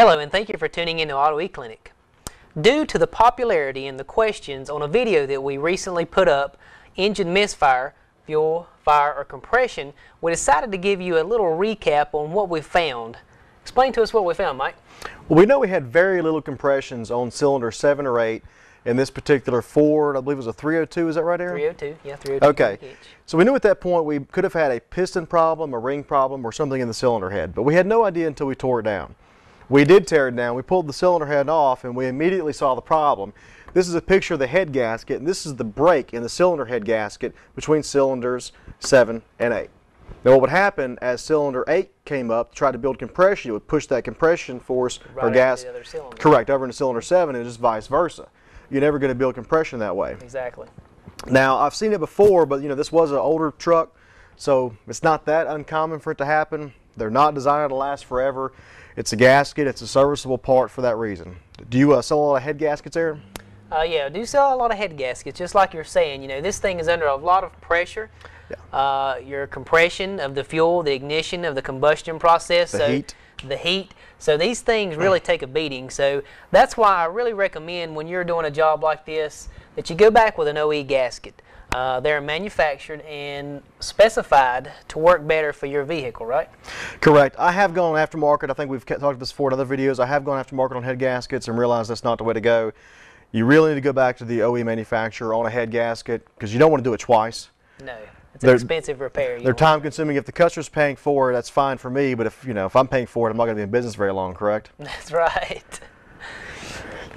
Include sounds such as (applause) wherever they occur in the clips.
Hello and thank you for tuning in to Auto E-Clinic. Due to the popularity and the questions on a video that we recently put up, engine misfire, fuel, fire, or compression, we decided to give you a little recap on what we found. Explain to us what we found, Mike. Well, we know we had very little compressions on cylinder 7 or 8 in this particular Ford. I believe it was a 302, is that right, Aaron? 302, yeah, 302. Okay. So we knew at that point we could have had a piston problem, a ring problem, or something in the cylinder head, but we had no idea until we tore it down. We did tear it down. We pulled the cylinder head off and we immediately saw the problem. This is a picture of the head gasket and this is the break in the cylinder head gasket between cylinders 7 and 8. Now what would happen as cylinder 8 came up to try to build compression, it would push that compression force right or gas correct over into cylinder 7 and just vice versa. You're never going to build compression that way. Exactly. Now I've seen it before but you know this was an older truck so it's not that uncommon for it to happen. They're not designed to last forever. It's a gasket. It's a serviceable part for that reason. Do you uh, sell a lot of head gaskets, Aaron? Uh, yeah, I do sell a lot of head gaskets. Just like you're saying, you know, this thing is under a lot of pressure. Yeah. Uh, your compression of the fuel, the ignition of the combustion process. The so heat. The heat. So these things really take a beating. So that's why I really recommend when you're doing a job like this that you go back with an OE gasket. Uh, they're manufactured and specified to work better for your vehicle, right? Correct. I have gone aftermarket. I think we've talked about this before in other videos. I have gone aftermarket on head gaskets and realized that's not the way to go. You really need to go back to the OE manufacturer on a head gasket because you don't want to do it twice. No. It's an expensive repair. They're time consuming. If the customer's paying for it, that's fine for me. But if you know if I'm paying for it, I'm not going to be in business very long. Correct? (laughs) That's right.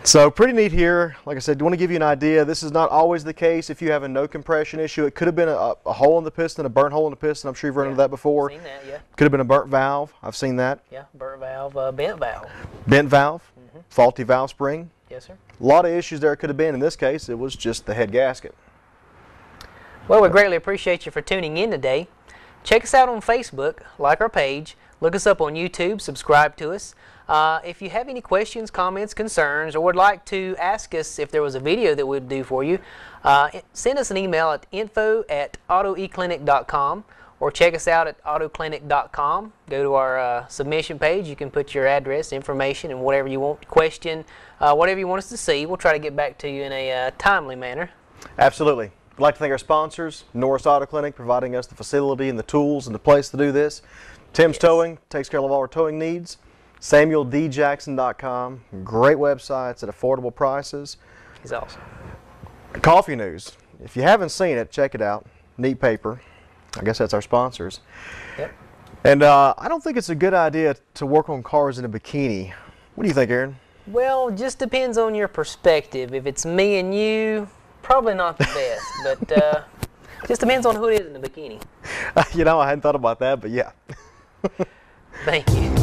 So pretty neat here. Like I said, I want to give you an idea. This is not always the case if you have a no compression issue. It could have been a, a hole in the piston, a burnt hole in the piston. I'm sure you've run yeah, into that before. Seen that, yeah. Could have been a burnt valve. I've seen that. Yeah, burnt valve, uh, bent valve. Bent valve, mm -hmm. faulty valve spring. Yes, sir. A lot of issues there could have been. In this case, it was just the head gasket. Well, we greatly appreciate you for tuning in today. Check us out on Facebook, like our page, look us up on YouTube, subscribe to us. Uh, if you have any questions, comments, concerns, or would like to ask us if there was a video that we'd do for you, uh, send us an email at info at autoeclinic.com or check us out at autoeclinic.com. Go to our uh, submission page. You can put your address, information, and whatever you want, question, uh, whatever you want us to see. We'll try to get back to you in a uh, timely manner. Absolutely. I'd like to thank our sponsors, Norris Auto Clinic, providing us the facility and the tools and the place to do this. Tim's yes. Towing takes care of all our towing needs. SamuelDJackson.com. Great websites at affordable prices. He's awesome. Coffee News. If you haven't seen it, check it out. Neat paper. I guess that's our sponsors. Yep. And uh, I don't think it's a good idea to work on cars in a bikini. What do you think, Aaron? Well, just depends on your perspective. If it's me and you, probably not the best. but uh, (laughs) just depends on who it is in the bikini. (laughs) you know, I hadn't thought about that, but yeah. Thank you.